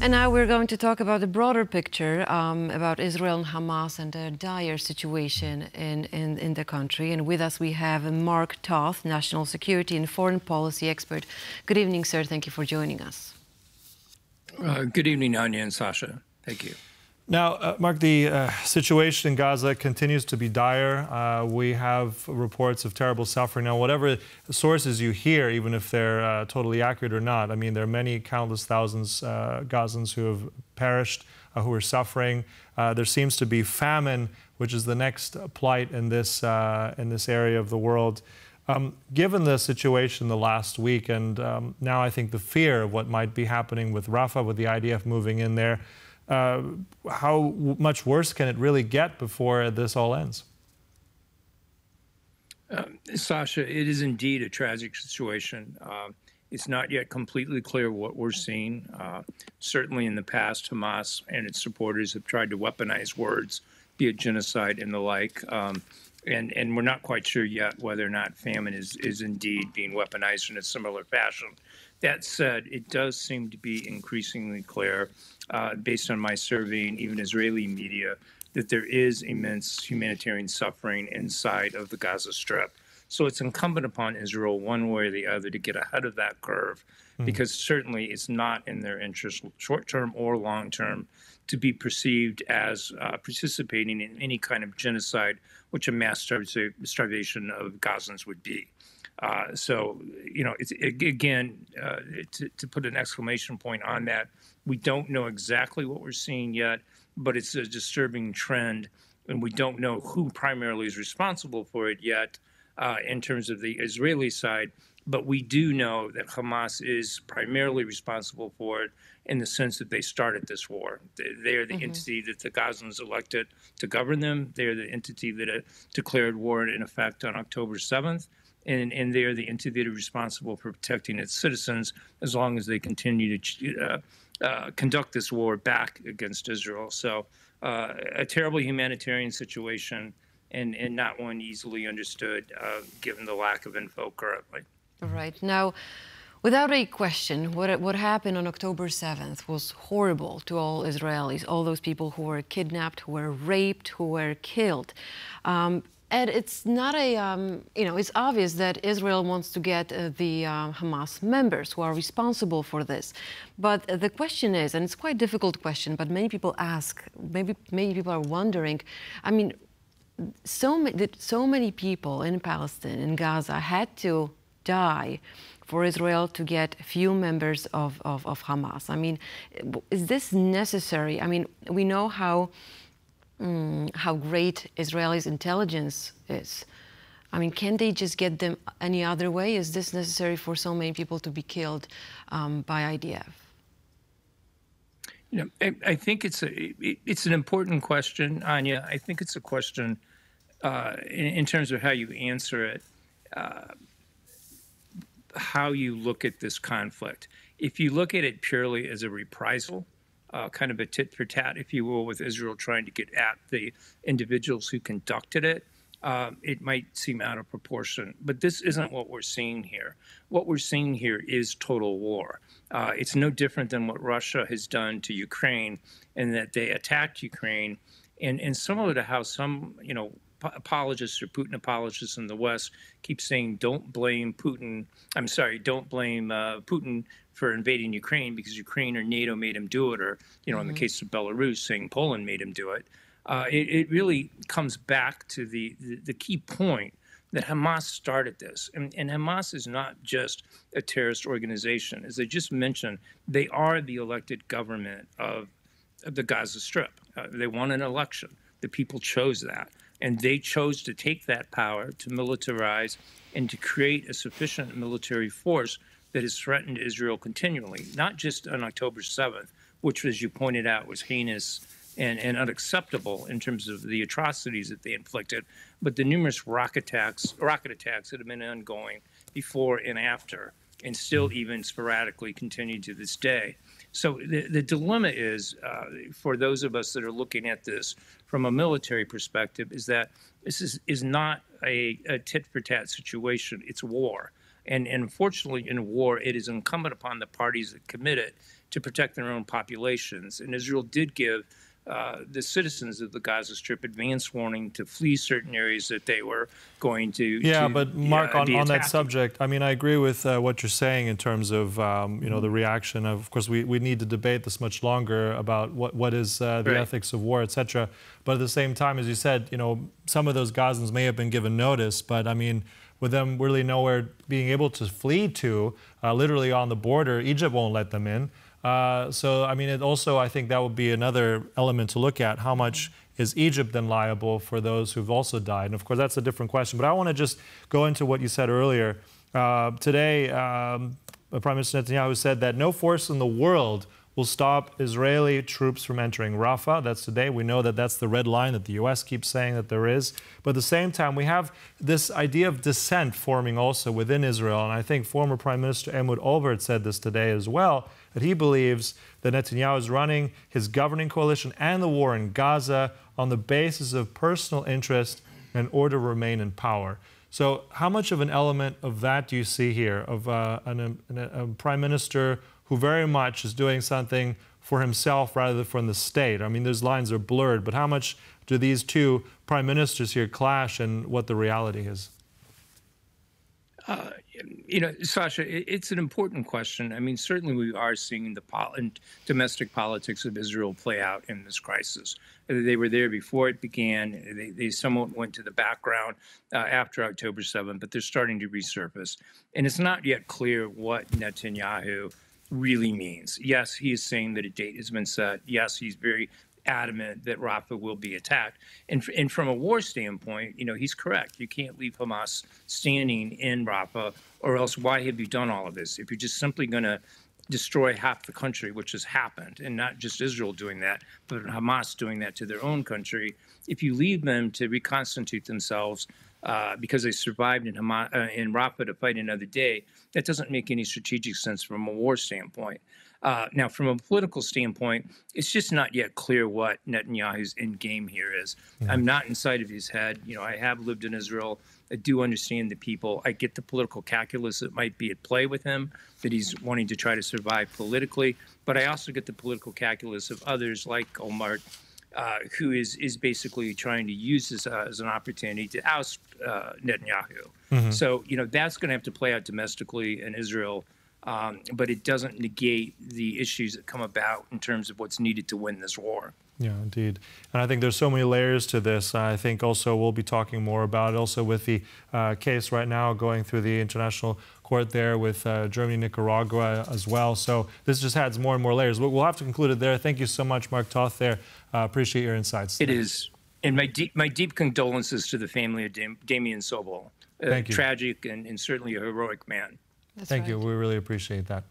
And now we're going to talk about the broader picture um, about Israel and Hamas and the dire situation in, in, in, the country. And with us we have Mark Toth, national security and foreign policy expert. Good evening, sir. Thank you for joining us. Uh, good evening, Anya and Sasha. Thank you. Now, uh, Mark, the uh, situation in Gaza continues to be dire. Uh, we have reports of terrible suffering. Now, whatever sources you hear, even if they're uh, totally accurate or not, I mean, there are many countless thousands uh, Gazans who have perished, uh, who are suffering. there seems to be famine, which is the next plight in this in this area of the world. Um, given the situation the last week, and um, now I think the fear of what might be happening with Rafah, with the IDF moving in there uh, how much worse can it really get before this all ends? Uh, Sasha, it is indeed a tragic situation. Uh, it's not yet completely clear what we're seeing. Uh, certainly in the past, Hamas and its supporters have tried to weaponize words, be it genocide and the like. Um, and, and we're not quite sure yet whether or not famine is, is indeed being weaponized in a similar fashion. That said, it does seem to be increasingly clear, uh, based on my surveying even Israeli media, that there is immense humanitarian suffering inside of the Gaza Strip. So it's incumbent upon Israel, one way or the other, to get ahead of that curve, mm. because certainly it's not in their interest, short term or long term, to be perceived as uh, participating in any kind of genocide, which a mass starvation of Gazans would be. Uh, so, you know, it's again uh, to, to, put an exclamation point on that. We don't know exactly what we're seeing yet, but it's a disturbing trend, and we don't know who primarily is responsible for it yet, uh, in terms of the Israeli side. But we do know that Hamas is primarily responsible for it in the sense that they started this war. They, are the mm-hmm. entity that the Gazans elected to govern them. They are the entity that uh, declared war in effect on October 7th and, and they're the entity responsible for protecting its citizens as long as they continue to uh, uh, conduct this war back against Israel. So, uh, a terrible humanitarian situation and, and not one easily understood uh, given the lack of info currently. Right. Now, Without a question, what, what happened on October 7th was horrible to all Israelis, all those people who were kidnapped, who were raped, who were killed. Um, and it's not a, um, you know, it's obvious that Israel wants to get uh, the uh, Hamas members who are responsible for this. But the question is, and it's quite a difficult question, but many people ask, maybe many people are wondering, I mean, so, ma so many people in Palestine, in Gaza, had to die for Israel to get few members of, of, of Hamas. I mean, is this necessary? I mean, we know how mm, how great Israelis' intelligence is. I mean, can they just get them any other way? Is this necessary for so many people to be killed um, by IDF? You know, I, I think it's a it, it's an important question, Anya. I think it's a question uh, in, in, terms of how you answer it, uh, how you look at this conflict. If you look at it purely as a reprisal, uh, kind of a tit for tat, if you will, with Israel trying to get at the individuals who conducted it. Uh, it might seem out of proportion, but this isn't what we're seeing here. What we're seeing here is total war. Uh, it's no different than what Russia has done to Ukraine, in that they attacked Ukraine, and, and similar to how some, you know, apologists or Putin apologists in the West keep saying, don't blame Putin. I'm sorry, don't blame uh, Putin for invading Ukraine because Ukraine or NATO made him do it, or, you know, mm-hmm. in the mm-hmm. case of Belarus, saying Poland made him do it. Uh, it, it, really comes back to the, the, the, key point that Hamas started this. And, and Hamas is not just a terrorist organization. As I just mentioned, they are the elected government of, of the Gaza Strip. Uh, they won an election. The people chose that. And they chose to take that power to militarize and to create a sufficient military force that has threatened Israel continually, not just on October 7th, which, as you pointed out, was heinous and, and unacceptable in terms of the atrocities that they inflicted, but the numerous rocket attacks, rocket attacks that have been ongoing before and after, and still even sporadically continue to this day. So the, the dilemma is uh, for those of us that are looking at this from a military perspective is that this is, is not a, a tit for tat situation, it's war. And, and unfortunately, in war, it is incumbent upon the parties that commit it to protect their own populations. And Israel did give uh, the citizens of the Gaza Strip advance warning to flee certain areas that they were going to. Yeah, to, but Mark, uh, on, on that subject, I mean, I agree with uh, what you're saying in terms of um, you know the reaction. Of, of course, we, we need to debate this much longer about what what is uh, the Right. ethics of war, etc. But at the same time, as you said, you know, some of those Gazans may have been given notice, but I mean. With them really nowhere being able to flee to, uh, literally on the border, Egypt won't let them in. Uh, so, I mean, it also, I think that would be another element to look at. How much is Egypt then liable for those who've also died? And of course, that's a different question. But I want to just go into what you said earlier. Uh, today, um, Prime Minister Netanyahu said that no force in the world will stop Israeli troops from entering Rafah. That's today. We know that that's the red line that the U.S. keeps saying that there is. But at the same time, we have this idea of dissent forming also within Israel. And I think former Prime Minister Ehud Olmert said this today as well, that he believes that Netanyahu is running his governing coalition and the war in Gaza on the basis of personal interest in order to remain in power. So, how much of an element of that do you see here, of uh, an, an, a prime minister who very much is doing something for himself rather than for the state? I mean, those lines are blurred, but how much do these two prime ministers here clash and what the reality is? You know, Sasha, it's an important question. I mean, certainly we are seeing the pol- domestic politics of Israel play out in this crisis. They were there before it began. They, they somewhat went to the background uh, after October 7th, but they're starting to resurface. And it's not yet clear what Netanyahu really means. Yes, he is saying that a date has been set. Yes, he's very adamant that Rafah will be attacked. And, and from a war standpoint, you know, he's correct. You can't leave Hamas standing in Rafah, or else why have you done all of this? If you're just simply going to destroy half the country, which has happened, and not just Israel doing that, but Hamas doing that to their own country, if you leave them to reconstitute themselves uh, because they survived in, Hamas, uh, in Rafah to fight another day, that doesn't make any strategic sense from a war standpoint. Uh, now, from a political standpoint, it's just not yet clear what Netanyahu's end game here is. I'm not inside of his head. You know, I have lived in Israel. I do understand the people. I get the political calculus that might be at play with him, that he's wanting to try to survive politically. But I also get the political calculus of others like Olmert, uh, who is is basically trying to use this uh, as an opportunity to oust uh, Netanyahu. So you know that's going to have to play out domestically in Israel, um, but it doesn't negate the issues that come about in terms of what's needed to win this war. Yeah, indeed. And I think there's so many layers to this. I think also we'll be talking more about it also with the uh, case right now going through the international court there with uh, Germany, Nicaragua as well. So this just adds more and more layers. But we'll have to conclude it there. Thank you so much, Mark Toth. There, uh, appreciate your insights. It is, and my deep my deep condolences to the family of Dam- Damian Sobol. A Thank you. Tragic and, and certainly a heroic man. That's Thank right. you. We really appreciate that.